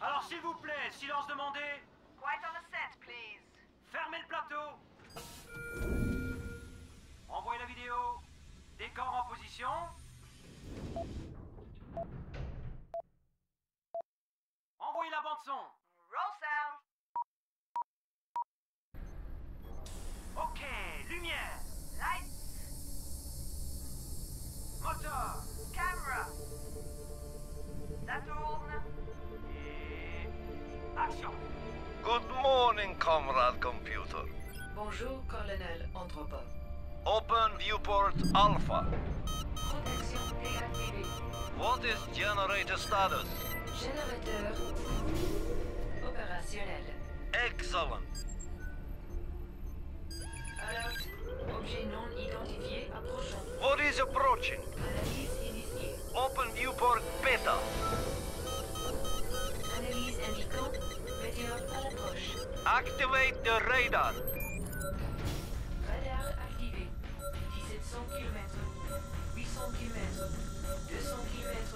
Alors s'il vous plaît, silence demandé. Quiet on the set, please. Fermez le plateau. Envoyez la vidéo. Décor en position. Envoyez la bande son. Roll sound. Ok, lumière, Lights. moteur Camera. Ça tourne. Et. Good morning, comrade computer. Bonjour, colonel Andropov. Open viewport Alpha. Protection déactivée. What is generator status? Générateur opérationnel. Excellent. Alerte. Objet non identifié approchant. What is approaching? Analyse initiée. Open viewport Beta. Activate the radar. Radar activé. 1700 km. 800 km. 200 km.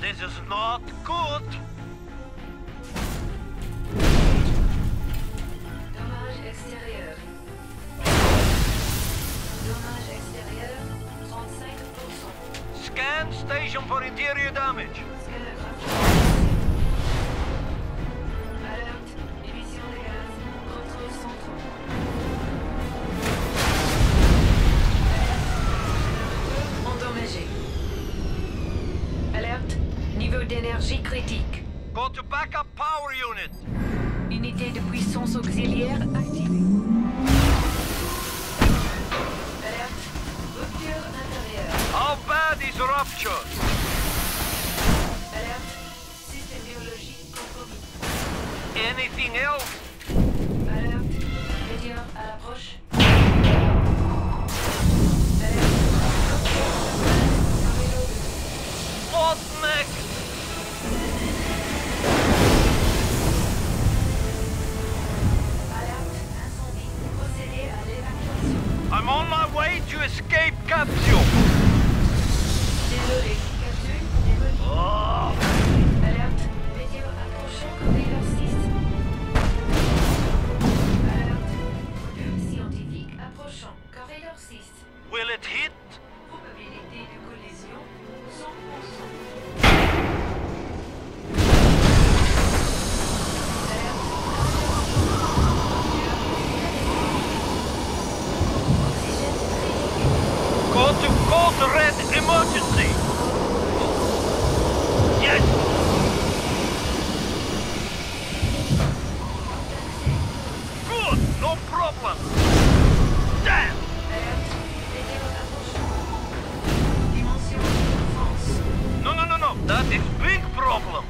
This is not good. Station for interior damage. d'énergie critique. Go to backup power unit. Unité de puissance auxiliaire activée. Is rupture? Alerte. Système biologique compromis. Anything else? Alerte. Météore à l'approche. What next? Alerte. Incendie. Procédez à l'évacuation. I'm on my way to escape capsule. Will it hit? Probabilité de collision 100%. Oxygène critique. Go to code red emergency. Yes. No problem. That is big problem.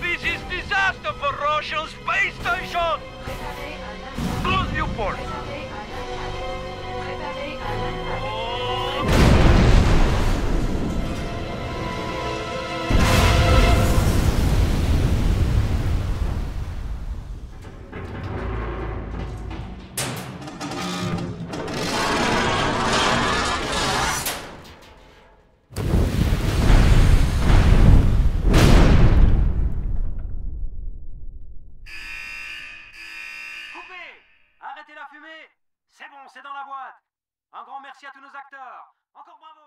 This is disaster for Russian space station. Close viewport. Arrêtez la fumée C'est bon, c'est dans la boîte. Un grand merci à tous nos acteurs. Encore bravo